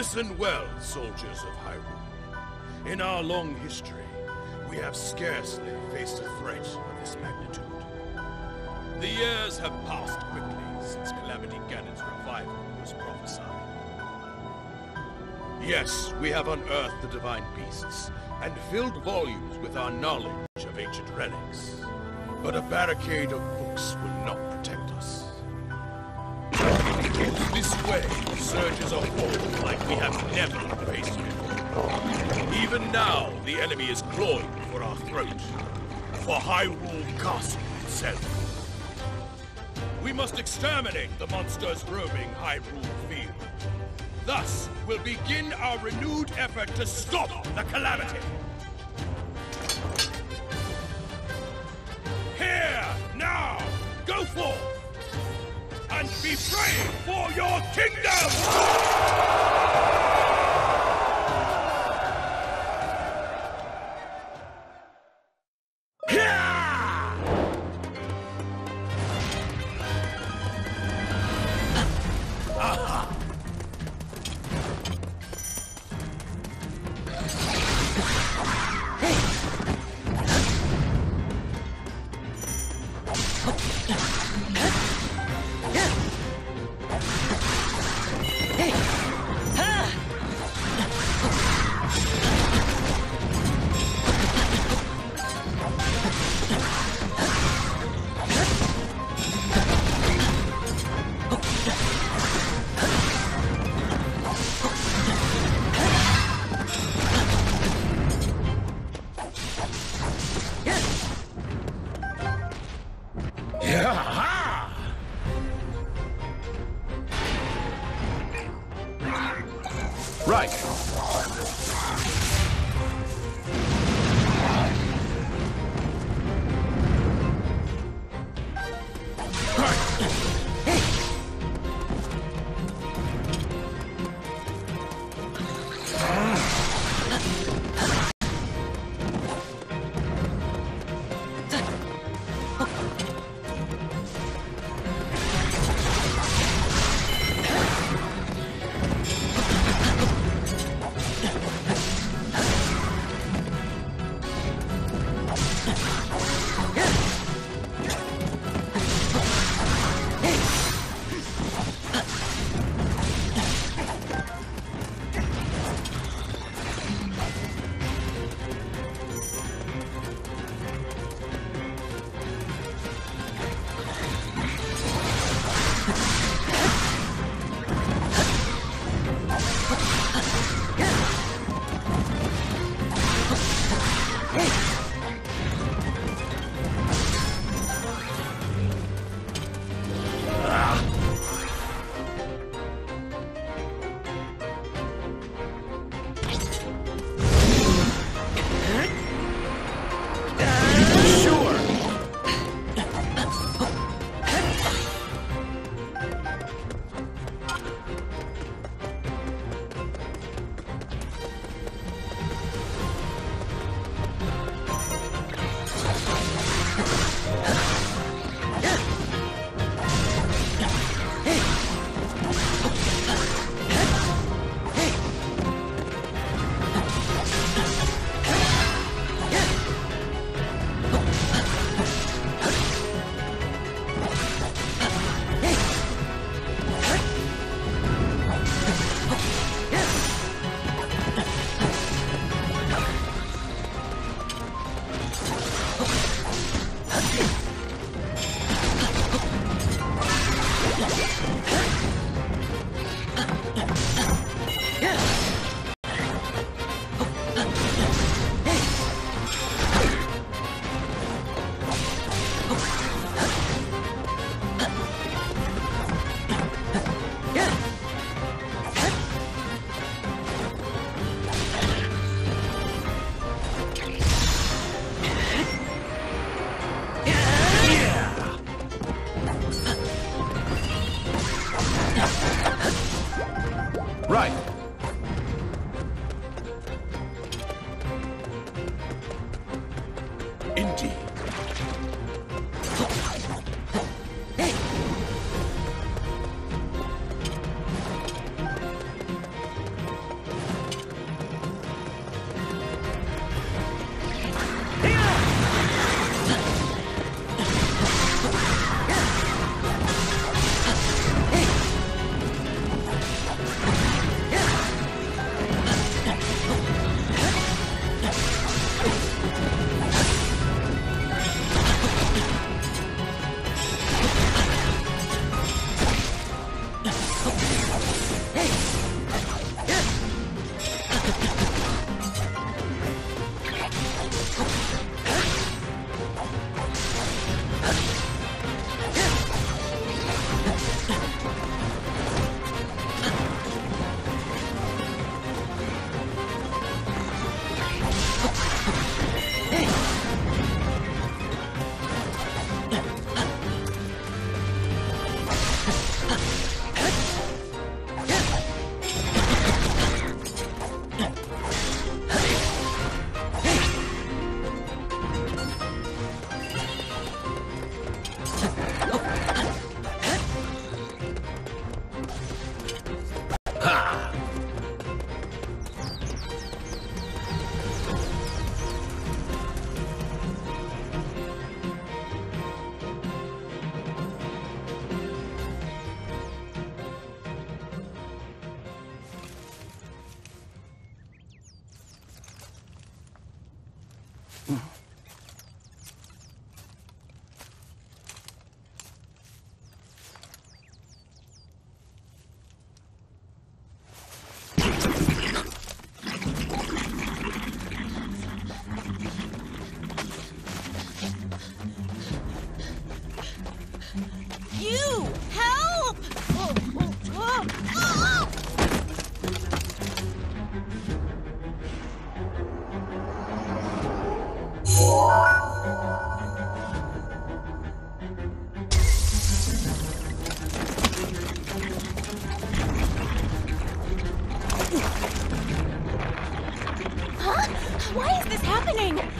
Listen well, soldiers of Hyrule. In our long history, we have scarcely faced a threat of this magnitude. The years have passed quickly since Calamity Ganon's revival was prophesied. Yes, we have unearthed the Divine Beasts, and filled volumes with our knowledge of ancient relics. But a barricade of books will not This way surges a horde like we have never faced before. Even now, the enemy is clawing for our throat. For Hyrule Castle itself. We must exterminate the monsters roaming Hyrule Field. Thus, we'll begin our renewed effort to stop the calamity. Be brave for your kingdom! Yeah. Right. You! This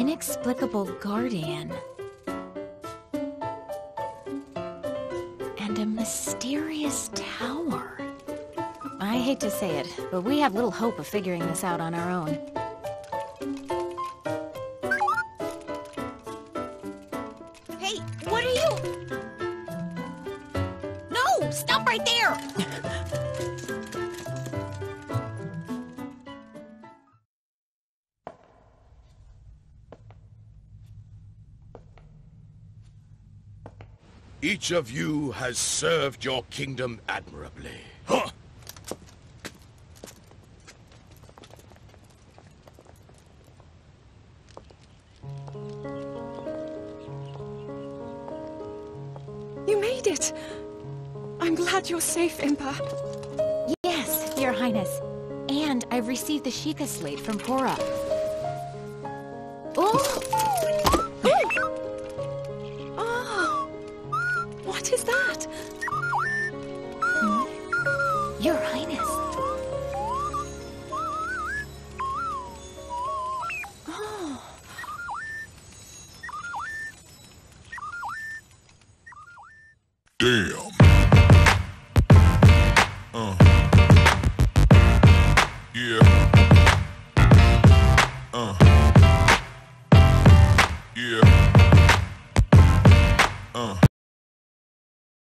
inexplicable guardian. And a mysterious tower. I hate to say it, but we have little hope of figuring this out on our own. Hey, what are you? No! Stop right there! Each of you has served your kingdom admirably. Huh! You made it! I'm glad you're safe, Impa. Yes, Your Highness. And I've received the Sheikah slate from Cora. Oh! Oh! What is that?